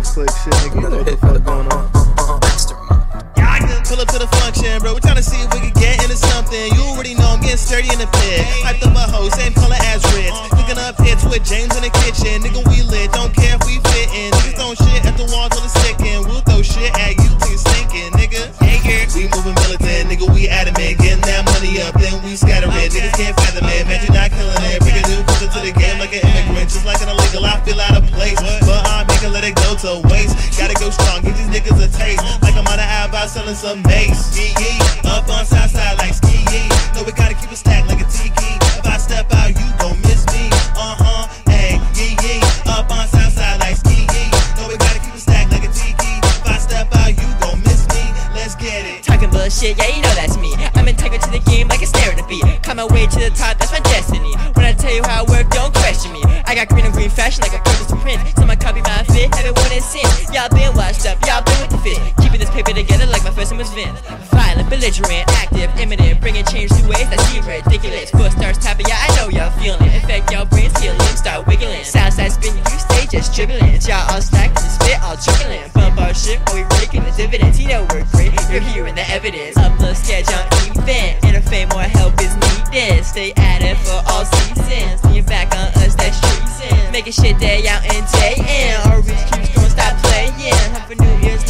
all slick shit, nigga. You know what the fuck going on. Pull up to the function, bro. We tryna see if we can get into something. You already know I'm getting sturdy in the pit. Hyped up a hoe, same color as Ritz. Cooking up hits with James in the kitchen. Nigga, we lit, don't care if we fit in. Niggas throwing shit at the wall till it's sticking. We'll throw shit at you till you're stinking, nigga. Hey, girl, we moving militant, nigga, we adamant. Getting that money up, then we scatter it. Niggas can't fathom it, man, you not killing it. Bring a new pussy to the game like an immigrant. Just like an illegal, I feel out of place. But I'm making let it go to waste. Gotta go strong, give these niggas a taste. Like I'm on the about selling some mace. Yeah, yeah. Up on Southside like ski. Yeah. No, we gotta keep it stacked like a tiki. If I step out, you gon' miss me. Uh huh. hey, yee yeah. Up on Southside like ski. Yeah. No, we gotta keep it stacked like a tiki. If I step out, you gon' miss me. Let's get it. Talking bullshit, yeah, you know that's me. I'm integral to the game like a staring at beat. Come my way to the top, that's my destiny. When I tell you how I work, don't got green and green fashion like a purpose print. Someone copy my fit, everyone is sin. Y'all been washed up, y'all been with the fit. Keeping this paper together like my first name was Vince. Violent, belligerent, active, imminent, bringing change to ways that seem ridiculous. Foot starts tapping, yeah, I know y'all feeling it. Y'all brains, healing, start wiggling. Southside spinning, you stay just dribbling. Y'all all stacked, the spit all trickling. Bump our shit, while we raking the dividends. You know we're great, you're hearing the evidence. Upload sketch on event, interfere more help is needed. Stay at it for all seasons. Lean back on Taking shit day out and day in. Our reach keeps growing, stop playing. Hunt for New Year's.